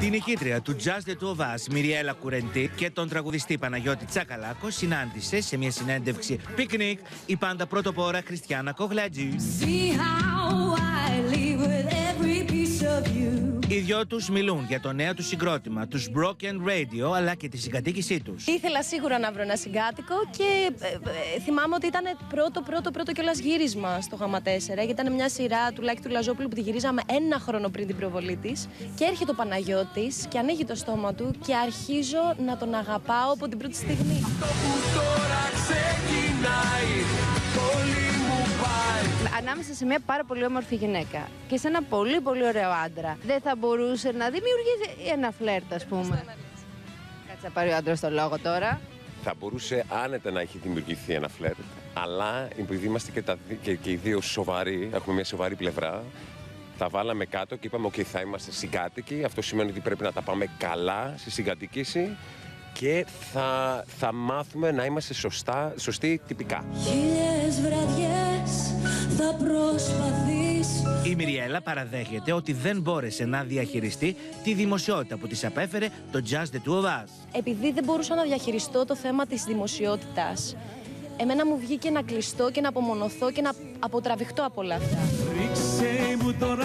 Την νικήτρια του Just the Two of Us, Μιριέλα Κουρεντή και τον τραγουδιστή Παναγιώτη Τσακαλάκο συνάντησε σε μια συνέντευξη πικνίκ η πάντα πρωτοπόρα Χριστιανά Κογλάτζη. Οι δυο τους μιλούν για το νέο τους συγκρότημα, τους Broken Radio, αλλά και τη συγκατοίκησή τους. Ήθελα σίγουρα να βρω ένα συγκάτοικο και ε, ε, θυμάμαι ότι ήταν πρώτο, πρώτο, πρώτο κιόλας γύρισμα στο Γάμα 4. Γιατί ήταν μια σειρά του Λάκη του Λαζόπουλου που τη γυρίζαμε ένα χρόνο πριν την προβολή της. Και έρχεται ο Παναγιώτης και ανοίγει το στόμα του και αρχίζω να τον αγαπάω από την πρώτη στιγμή. Ανάμεσα σε μια πάρα πολύ όμορφη γυναίκα και σε ένα πολύ πολύ ωραίο άντρα δεν θα μπορούσε να δημιουργήσει ένα φλερτ ας πούμε. Κάτσε να πάρει ο άντρας το λόγο τώρα. Θα μπορούσε άνετα να έχει δημιουργηθεί ένα φλερτ. Αλλά επειδή είμαστε και, τα, δι- και, και οι δύο σοβαροί, έχουμε μια σοβαρή πλευρά, τα βάλαμε κάτω και είπαμε: OK, θα είμαστε συγκάτοικοι. Αυτό σημαίνει ότι πρέπει να τα πάμε καλά στη συγκατοικήση και θα, θα μάθουμε να είμαστε σωστά, σωστοί τυπικά. Χίλιες βραδιές θα προσπαθήσω Η Μιριέλα παραδέχεται ότι δεν μπόρεσε να διαχειριστεί τη δημοσιότητα που της απέφερε το Just the Two of Us. Επειδή δεν μπορούσα να διαχειριστώ το θέμα της δημοσιότητας, εμένα μου βγήκε να κλειστώ και να απομονωθώ και να αποτραβηχτώ από όλα αυτά. Ρίξε μου τώρα